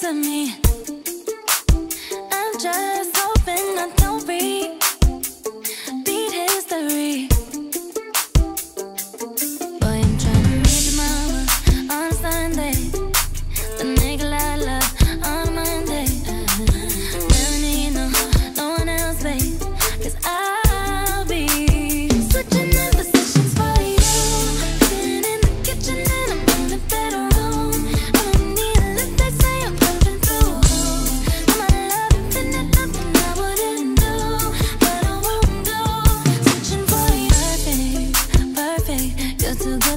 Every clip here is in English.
to me. I'm just hoping I don't be.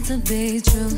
to be true.